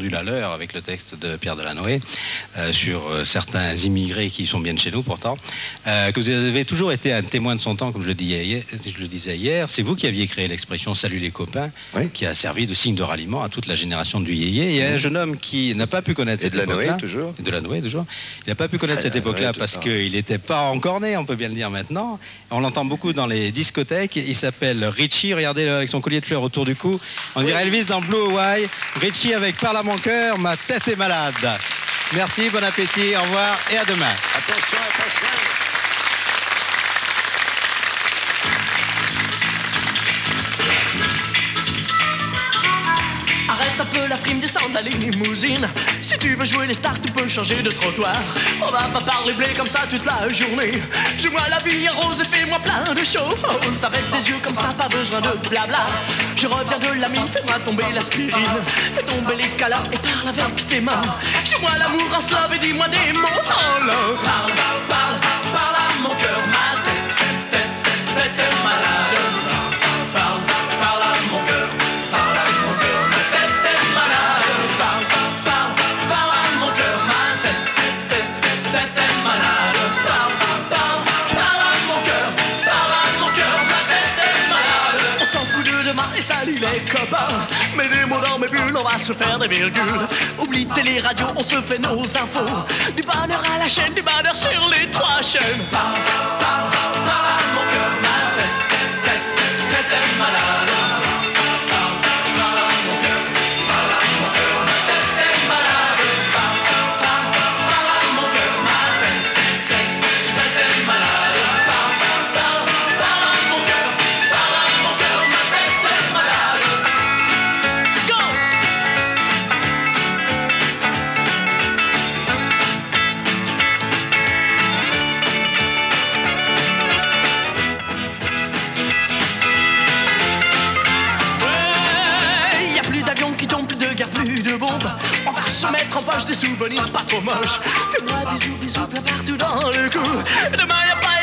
la leur avec le texte de Pierre Delanoë euh, sur euh, certains immigrés qui sont bien de chez nous pourtant, euh, que vous avez toujours été un témoin de son temps, comme je le, disais hier, je le disais hier. C'est vous qui aviez créé l'expression Salut les copains, qui a servi de signe de ralliement à toute la génération du yéyé. Il y a un jeune homme qui n'a pas pu connaître cette époque-là. toujours. De la Noé, toujours. Il n'a pas pu connaître Ah, cette époque-là parce qu'il n'était pas encore né, on peut bien le dire maintenant. On l'entend beaucoup dans les discothèques. Il s'appelle Richie. Regardez-le avec son collier de fleurs autour du cou. On dirait Elvis dans Blue Hawaii. Richie avec Parle à mon cœur, ma tête est malade. Merci, bon appétit, au revoir et à demain. Attention, attention. La frime, descends de la limousine. Si tu veux jouer les stars, tu peux changer de trottoir. On va pas parler blé comme ça toute la journée. Joue-moi la vie rose et fais-moi plein de choses. Avec des yeux comme ça, pas besoin de blabla. Je reviens de la mine, fais-moi tomber l'aspirine. Fais tomber les câlins et parle avec tes mains. Joue-moi l'amour en slave et dis-moi des mots. Oh demain et salut les copains. Mets des mots dans mes bulles, on va se faire des virgules. Oublie télé radio, on se fait nos infos. Du bonheur à la chaîne, du bonheur sur les trois chaînes. On va se mettre en poche des souvenirs pas trop moches. Fais-moi des bisous, bisous plein partout dans le cou. Demain y a pas